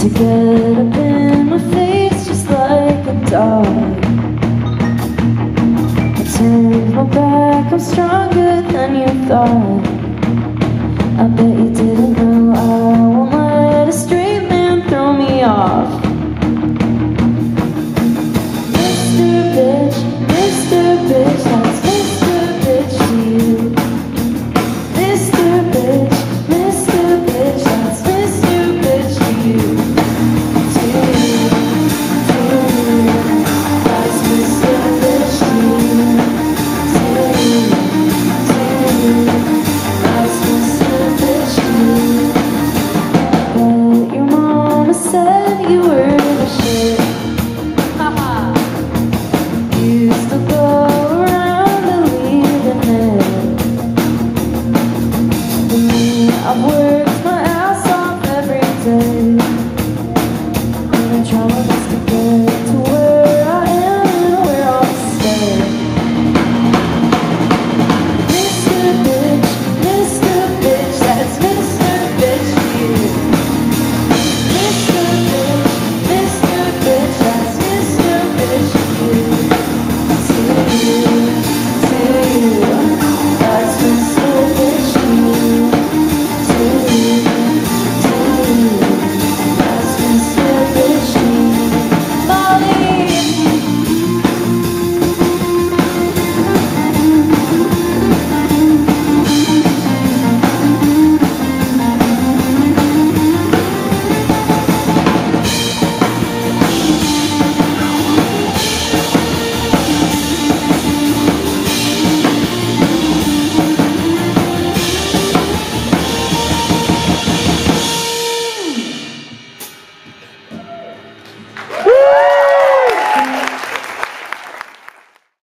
To get up in my face just like a dog. I turned my back, I'm stronger than you thought. I bet I'm